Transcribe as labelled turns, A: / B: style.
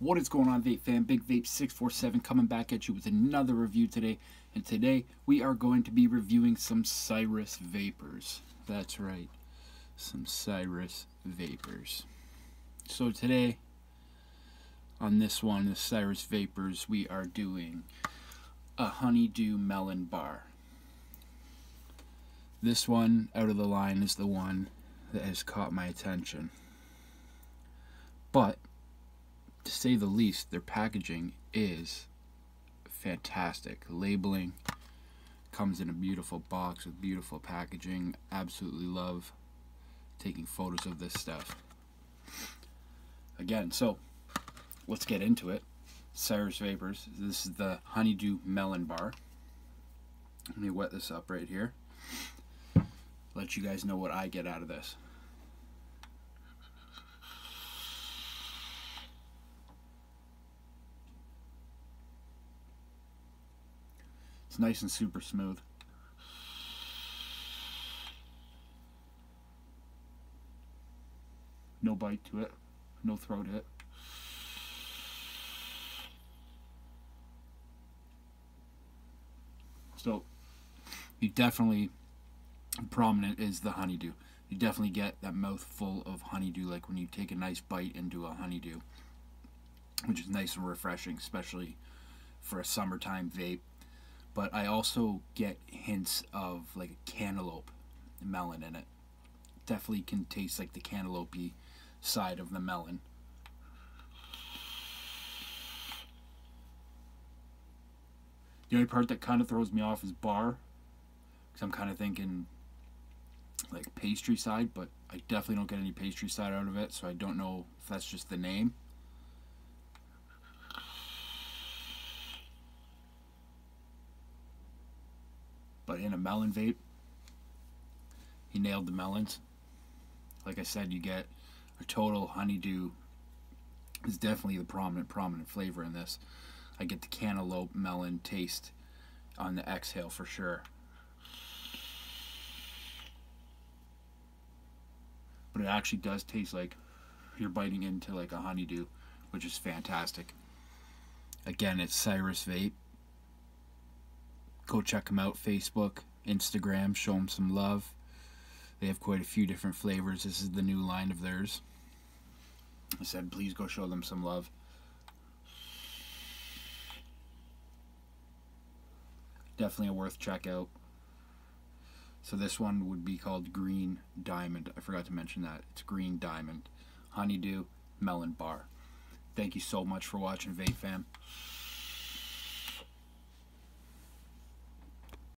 A: What is going on, Vape fam? Big Vape 647 coming back at you with another review today. And today we are going to be reviewing some Cyrus Vapors. That's right, some Cyrus Vapors. So today, on this one, the Cyrus Vapors, we are doing a Honeydew Melon Bar. This one out of the line is the one that has caught my attention. But say the least, their packaging is fantastic. Labeling comes in a beautiful box with beautiful packaging. Absolutely love taking photos of this stuff. Again, so let's get into it. Cyrus Vapors. This is the Honeydew Melon Bar. Let me wet this up right here. Let you guys know what I get out of this. It's nice and super smooth. No bite to it, no throat hit. So, you definitely, prominent is the honeydew. You definitely get that mouthful of honeydew, like when you take a nice bite into a honeydew, which is nice and refreshing, especially for a summertime vape but I also get hints of like a cantaloupe melon in it. Definitely can taste like the cantaloupe side of the melon. The only part that kind of throws me off is bar, because I'm kind of thinking like pastry side, but I definitely don't get any pastry side out of it, so I don't know if that's just the name. But in a melon vape, he nailed the melons. Like I said, you get a total honeydew is definitely the prominent prominent flavor in this. I get the cantaloupe melon taste on the exhale for sure. But it actually does taste like you're biting into like a honeydew, which is fantastic. Again, it's Cyrus Vape go check them out Facebook, Instagram, show them some love. They have quite a few different flavors. This is the new line of theirs. I said, please go show them some love. Definitely a worth check out. So this one would be called Green Diamond. I forgot to mention that. It's Green Diamond. Honeydew Melon Bar. Thank you so much for watching, Vape Fam.